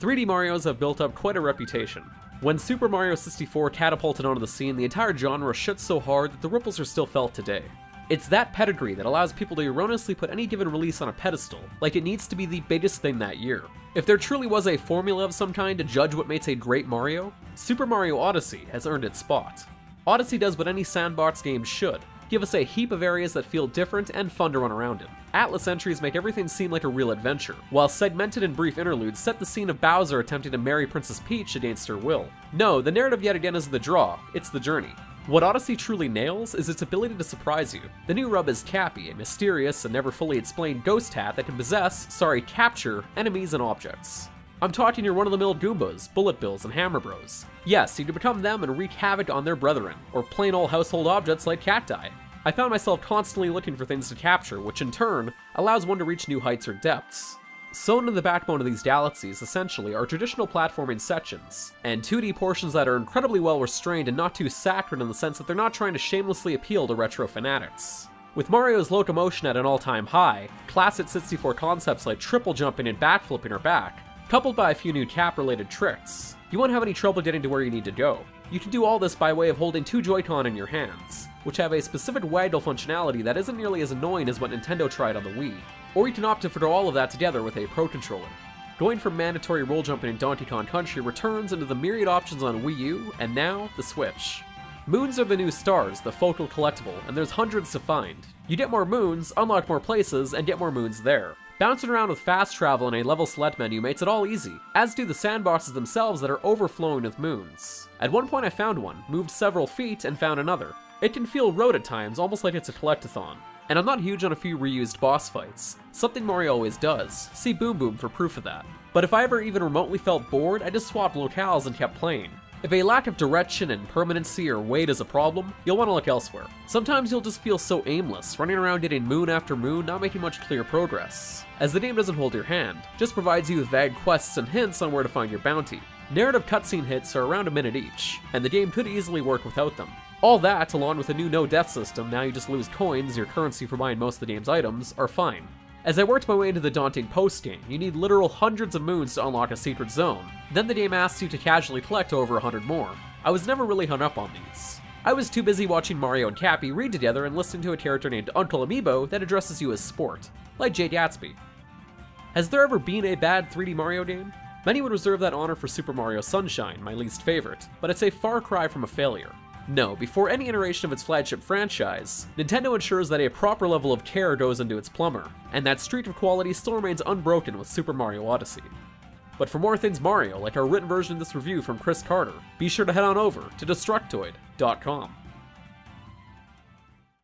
3D Marios have built up quite a reputation. When Super Mario 64 catapulted onto the scene, the entire genre shook so hard that the ripples are still felt today. It's that pedigree that allows people to erroneously put any given release on a pedestal, like it needs to be the biggest thing that year. If there truly was a formula of some kind to judge what makes a great Mario, Super Mario Odyssey has earned its spot. Odyssey does what any sandbox game should, give us a heap of areas that feel different and fun to run around in. Atlas entries make everything seem like a real adventure, while segmented and brief interludes set the scene of Bowser attempting to marry Princess Peach against her will. No, the narrative yet again is the draw, it's the journey. What Odyssey truly nails is its ability to surprise you. The new rub is Cappy, a mysterious and never fully explained ghost hat that can possess, sorry, capture, enemies and objects. I'm talking your run-of-the-mill Goombas, Bullet Bills, and Hammer Bros. Yes, you can become them and wreak havoc on their brethren, or plain old household objects like Cacti. I found myself constantly looking for things to capture, which in turn allows one to reach new heights or depths. Sewn in the backbone of these galaxies, essentially, are traditional platforming sections, and 2D portions that are incredibly well restrained and not too saccharine in the sense that they're not trying to shamelessly appeal to retro fanatics. With Mario's locomotion at an all-time high, classic 64 concepts like triple jumping and backflipping are back, coupled by a few new cap-related tricks. You won't have any trouble getting to where you need to go. You can do all this by way of holding two Joy-Con in your hands, which have a specific waggle functionality that isn't nearly as annoying as what Nintendo tried on the Wii. Or you can opt to fit all of that together with a Pro Controller. Going from mandatory roll jumping in Donkey Kong Country returns into the myriad options on Wii U, and now, the Switch. Moons are the new stars, the focal collectible, and there's hundreds to find. You get more moons, unlock more places, and get more moons there. Bouncing around with fast travel and a level select menu makes it all easy, as do the sandboxes themselves that are overflowing with moons. At one point I found one, moved several feet, and found another. It can feel road at times, almost like it's a collectathon. And I'm not huge on a few reused boss fights, something Mario always does, see Boom Boom for proof of that. But if I ever even remotely felt bored, I just swapped locales and kept playing. If a lack of direction and permanency or weight is a problem, you'll want to look elsewhere. Sometimes you'll just feel so aimless, running around getting moon after moon, not making much clear progress. As the game doesn't hold your hand, just provides you with vague quests and hints on where to find your bounty. Narrative cutscene hits are around a minute each, and the game could easily work without them. All that, along with a new no-death system, now you just lose coins, your currency for buying most of the game's items, are fine. As I worked my way into the daunting post-game, you need literal hundreds of moons to unlock a secret zone. Then the game asks you to casually collect over 100 more. I was never really hung up on these. I was too busy watching Mario and Cappy read together and listening to a character named Uncle Amiibo that addresses you as sport, like Jay Gatsby. Has there ever been a bad 3D Mario game? Many would reserve that honor for Super Mario Sunshine, my least favorite, but it's a far cry from a failure. No, before any iteration of its flagship franchise, Nintendo ensures that a proper level of care goes into its plumber, and that streak of quality still remains unbroken with Super Mario Odyssey. But for more things Mario, like our written version of this review from Chris Carter, be sure to head on over to Destructoid.com.